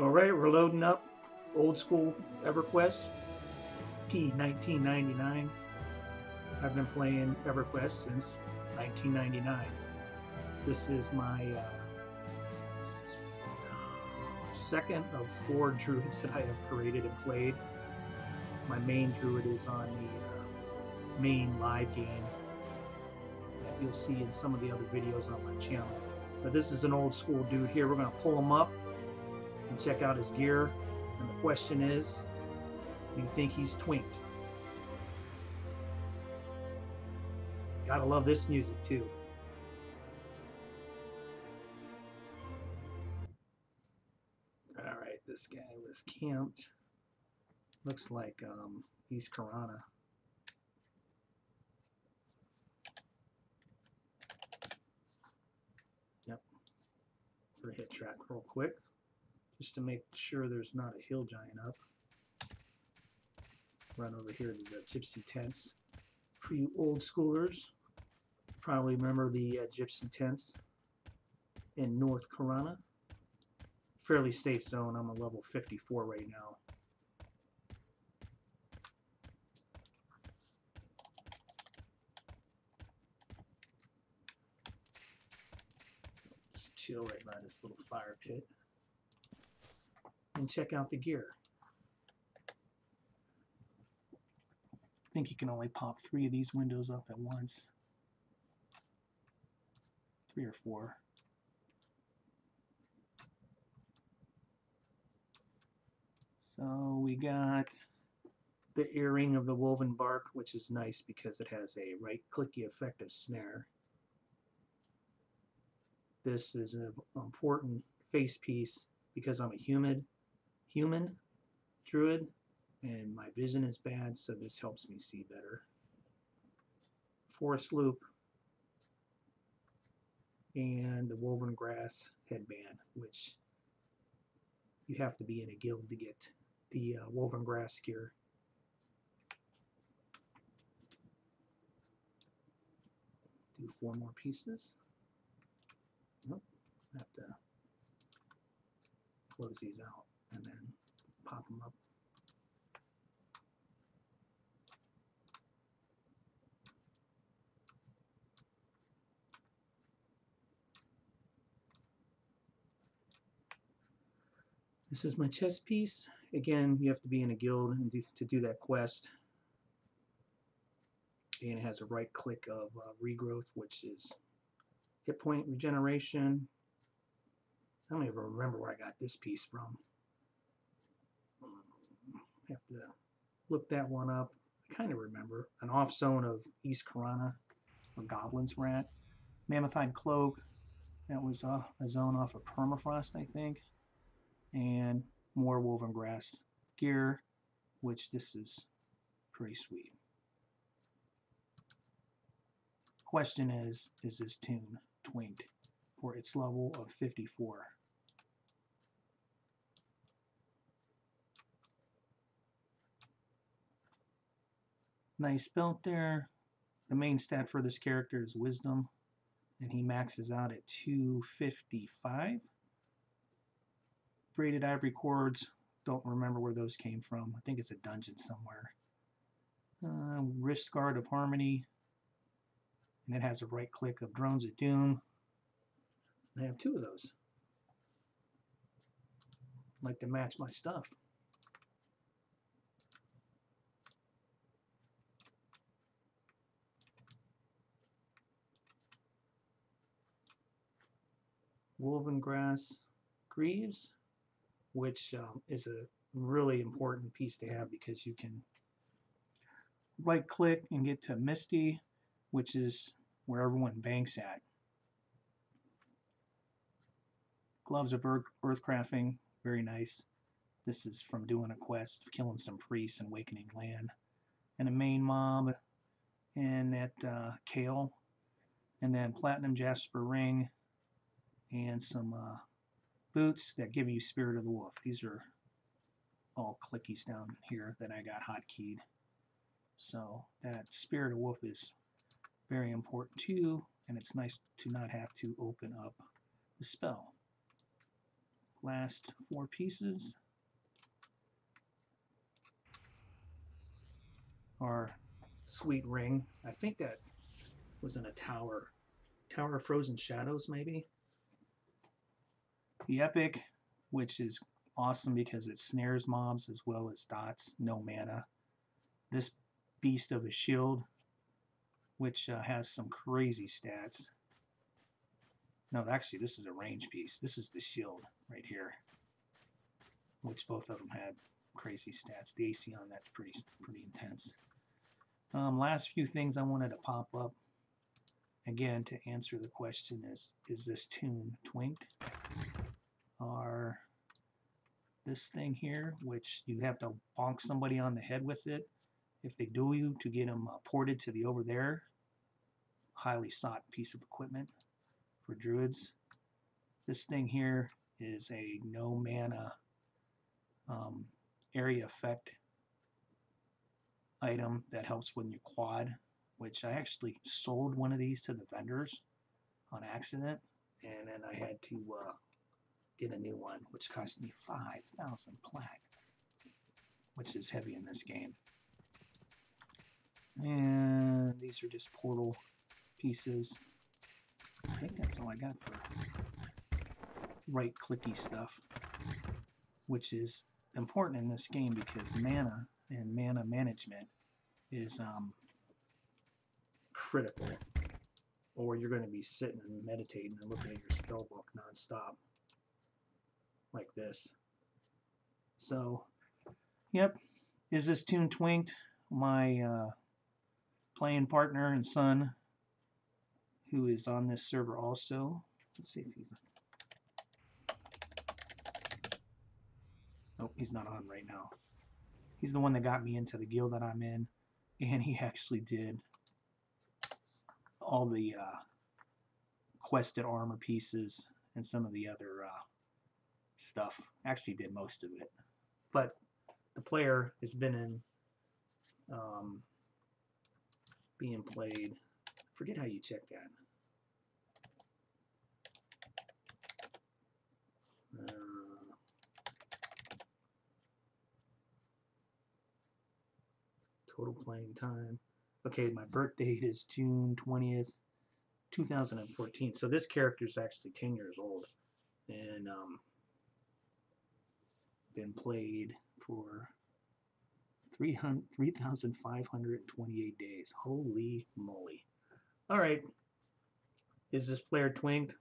All right, we're loading up old school EverQuest P1999. I've been playing EverQuest since 1999. This is my uh, second of four druids that I have created and played. My main druid is on the uh, main live game that you'll see in some of the other videos on my channel. But this is an old school dude here. We're going to pull him up and check out his gear. And the question is, do you think he's twinked? Gotta love this music too. Alright, this guy was camped. Looks like um, East Karana. Yep. We're hit track real quick just to make sure there's not a hill giant up. Run over here to the gypsy tents. For you old schoolers, probably remember the uh, gypsy tents in North Karana. Fairly safe zone. I'm a level 54 right now. Just chill right by this little fire pit and check out the gear. I think you can only pop three of these windows up at once. Three or four. So we got the earring of the woven bark, which is nice because it has a right clicky effective snare. This is an important face piece because I'm a humid human druid and my vision is bad so this helps me see better. Forest loop and the woven grass headband which you have to be in a guild to get the uh, woven grass gear. Do four more pieces. Nope, have to close these out and then pop them up. This is my chest piece. Again, you have to be in a guild and do, to do that quest. And it has a right click of uh, regrowth, which is hit point regeneration. I don't even remember where I got this piece from have to look that one up. I kind of remember. An off zone of East Karana, where goblins were at. Mammothide Cloak, that was uh, a zone off of Permafrost, I think. And more Woven Grass gear, which this is pretty sweet. Question is, is this toon twinked for its level of 54? Nice belt there. The main stat for this character is Wisdom, and he maxes out at 255. Braided ivory cords, don't remember where those came from. I think it's a dungeon somewhere. Uh, wrist guard of Harmony, and it has a right click of Drones of Doom. I have two of those. like to match my stuff. Woven grass greaves, which um, is a really important piece to have because you can right click and get to Misty, which is where everyone banks at. Gloves of Earth, Earthcrafting, very nice. This is from doing a quest, killing some priests and awakening land. And a main mob, and that uh, Kael, and then Platinum Jasper Ring, and some uh, boots that give you Spirit of the Wolf. These are all clickies down here that I got hotkeyed. So that Spirit of Wolf is very important too, and it's nice to not have to open up the spell. last four pieces our sweet ring. I think that was in a tower. Tower of Frozen Shadows, maybe? The Epic, which is awesome because it snares mobs as well as dots, no mana. This Beast of a Shield, which uh, has some crazy stats. No, actually, this is a range piece. This is the shield right here, which both of them had crazy stats. The AC on that's pretty pretty intense. Um, last few things I wanted to pop up again to answer the question is is this toon twinked? Or this thing here, which you have to bonk somebody on the head with it. If they do you to get them uh, ported to the over there, highly sought piece of equipment for druids. This thing here is a no mana um, area effect item that helps when you quad, which I actually sold one of these to the vendors on accident, and then I had to uh, get a new one, which cost me 5,000 plaque, which is heavy in this game. And these are just portal pieces. I think that's all I got for right clicky stuff, which is important in this game because mana and mana management is um, critical, or you're going to be sitting and meditating and looking at your spell book nonstop, like this. So, yep, is this toon twinked? My uh, playing partner and son, who is on this server also. Let's see if he's. Nope, he's not on right now. He's the one that got me into the guild that I'm in, and he actually did all the uh, quested armor pieces and some of the other stuff. Actually, did most of it, but the player has been in um, being played. Forget how you check that. Uh, total playing time. Okay, my birth date is June 20th, 2014. So this character is actually 10 years old and um, been played for 3,528 days. Holy moly. All right. Is this player twinked?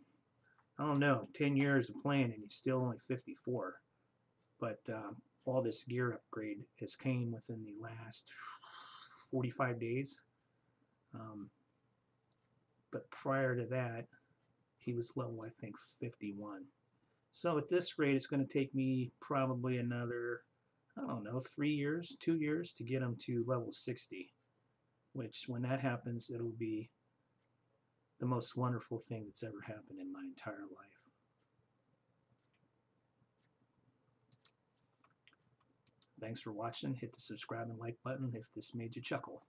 I don't know. 10 years of playing and he's still only 54. But um, all this gear upgrade has came within the last 45 days. Um, but prior to that, he was level, I think, 51. So at this rate, it's going to take me probably another, I don't know, three years, two years to get them to level 60. Which, when that happens, it'll be the most wonderful thing that's ever happened in my entire life. Thanks for watching. Hit the subscribe and like button if this made you chuckle.